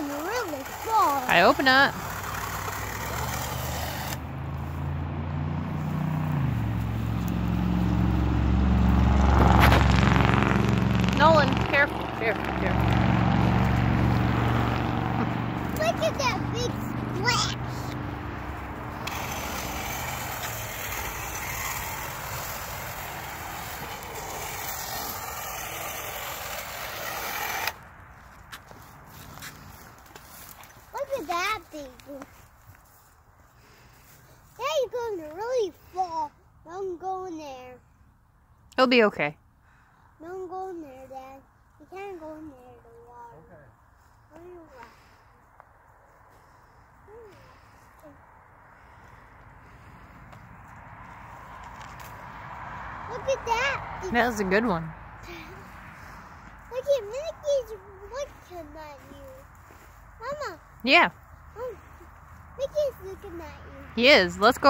I hope not. Nolan, careful, careful, careful. Look at that big splash. Look at that big one. Yeah, you're going to really fall. Don't go in there. He'll be okay. Don't go in there, Dad. You can't go in there, the water. Where you at? Look at that. That was a good one. Look at Mickey's looking at you. Mama, Yeah, oh, Mickey's looking at you. he is. Let's go.